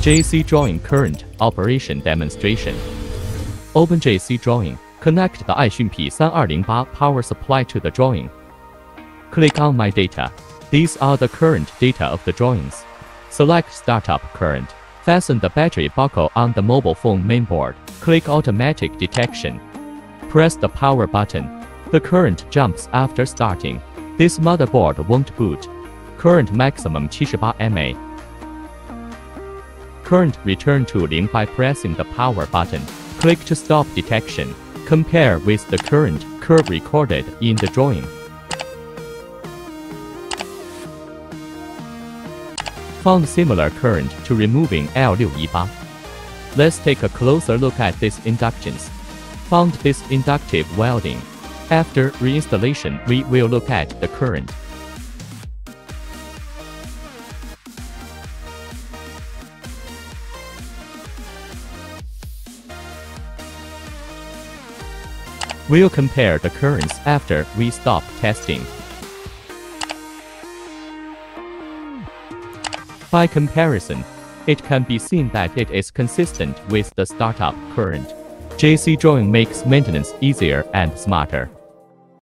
JC Drawing Current Operation Demonstration Open JC Drawing. Connect the iShun P3208 power supply to the drawing. Click on My Data. These are the current data of the drawings. Select Startup Current. Fasten the battery buckle on the mobile phone mainboard. Click Automatic Detection. Press the power button. The current jumps after starting. This motherboard won't boot. Current maximum 78 mA. Current return to 0 by pressing the power button. Click to stop detection. Compare with the current curve recorded in the drawing. Found similar current to removing L618. Let's take a closer look at this inductance. Found this inductive welding. After reinstallation, we will look at the current. We'll compare the currents after we stop testing. By comparison, it can be seen that it is consistent with the startup current. JC Drawing makes maintenance easier and smarter.